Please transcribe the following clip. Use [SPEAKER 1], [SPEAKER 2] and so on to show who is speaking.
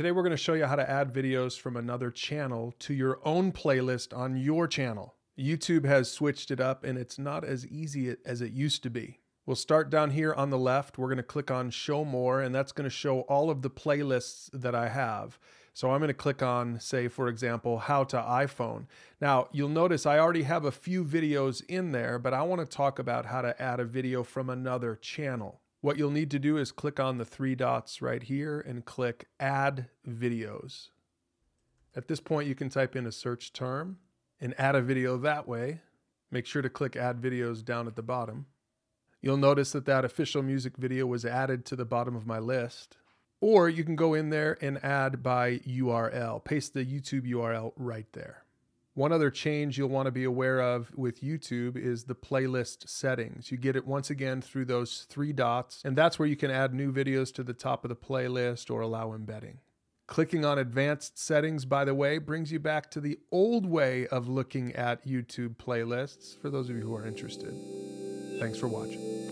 [SPEAKER 1] Today we're going to show you how to add videos from another channel to your own playlist on your channel. YouTube has switched it up and it's not as easy as it used to be. We'll start down here on the left. We're going to click on show more and that's going to show all of the playlists that I have. So I'm going to click on, say, for example, how to iPhone. Now, you'll notice I already have a few videos in there, but I want to talk about how to add a video from another channel. What you'll need to do is click on the three dots right here and click Add Videos. At this point, you can type in a search term and add a video that way. Make sure to click Add Videos down at the bottom. You'll notice that that official music video was added to the bottom of my list. Or you can go in there and add by URL, paste the YouTube URL right there. One other change you'll want to be aware of with YouTube is the playlist settings. You get it once again through those three dots, and that's where you can add new videos to the top of the playlist or allow embedding. Clicking on advanced settings, by the way, brings you back to the old way of looking at YouTube playlists for those of you who are interested. Thanks for watching.